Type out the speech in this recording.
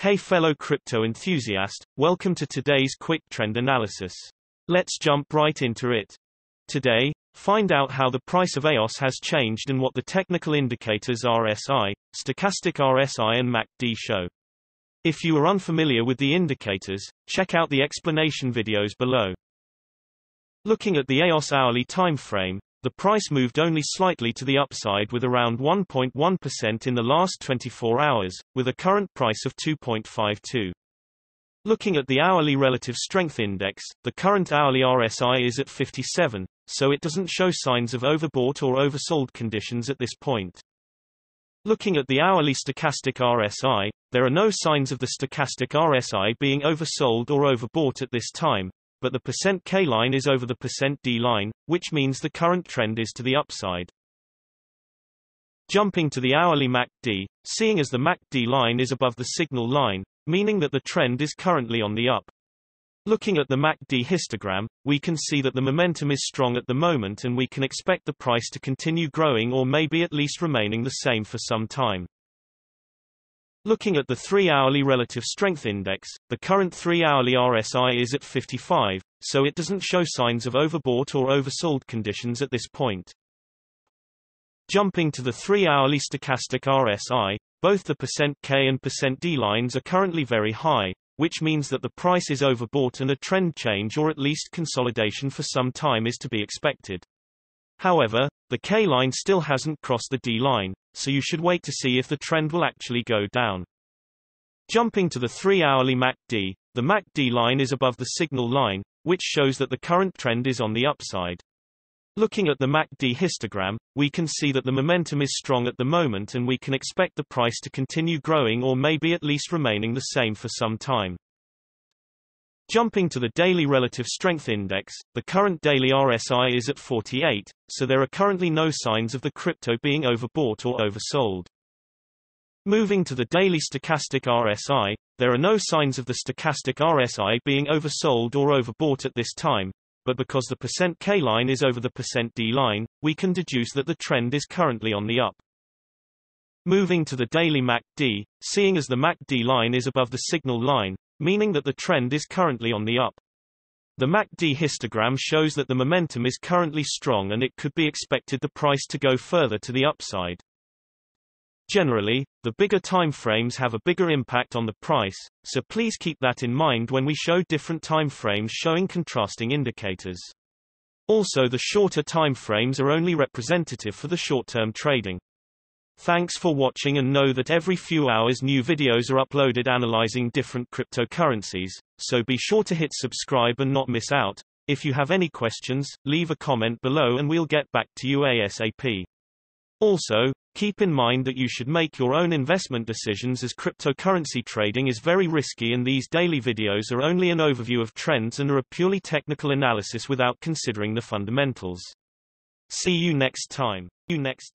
Hey fellow crypto enthusiast, welcome to today's quick trend analysis. Let's jump right into it. Today, find out how the price of EOS has changed and what the technical indicators RSI, stochastic RSI and MACD show. If you are unfamiliar with the indicators, check out the explanation videos below. Looking at the EOS hourly time frame, the price moved only slightly to the upside with around 1.1% in the last 24 hours, with a current price of 2.52. Looking at the hourly relative strength index, the current hourly RSI is at 57, so it doesn't show signs of overbought or oversold conditions at this point. Looking at the hourly stochastic RSI, there are no signs of the stochastic RSI being oversold or overbought at this time, but the percent %K line is over the percent %D line, which means the current trend is to the upside. Jumping to the hourly MACD, seeing as the MACD line is above the signal line, meaning that the trend is currently on the up. Looking at the MACD histogram, we can see that the momentum is strong at the moment and we can expect the price to continue growing or maybe at least remaining the same for some time. Looking at the 3-hourly relative strength index, the current 3-hourly RSI is at 55, so it doesn't show signs of overbought or oversold conditions at this point. Jumping to the 3-hourly stochastic RSI, both the percent %K and percent %D lines are currently very high, which means that the price is overbought and a trend change or at least consolidation for some time is to be expected. However, the K line still hasn't crossed the D line, so you should wait to see if the trend will actually go down. Jumping to the 3-hourly MACD, the MACD line is above the signal line, which shows that the current trend is on the upside. Looking at the MACD histogram, we can see that the momentum is strong at the moment and we can expect the price to continue growing or maybe at least remaining the same for some time. Jumping to the daily relative strength index, the current daily RSI is at 48, so there are currently no signs of the crypto being overbought or oversold. Moving to the daily stochastic RSI, there are no signs of the stochastic RSI being oversold or overbought at this time, but because the percent %K line is over the percent %D line, we can deduce that the trend is currently on the up. Moving to the daily MACD, seeing as the MACD line is above the signal line, meaning that the trend is currently on the up. The MACD histogram shows that the momentum is currently strong and it could be expected the price to go further to the upside. Generally, the bigger time frames have a bigger impact on the price, so please keep that in mind when we show different time frames showing contrasting indicators. Also the shorter time frames are only representative for the short-term trading. Thanks for watching and know that every few hours new videos are uploaded analyzing different cryptocurrencies, so be sure to hit subscribe and not miss out. If you have any questions, leave a comment below and we'll get back to you ASAP. Also, keep in mind that you should make your own investment decisions as cryptocurrency trading is very risky and these daily videos are only an overview of trends and are a purely technical analysis without considering the fundamentals. See you next time. You next.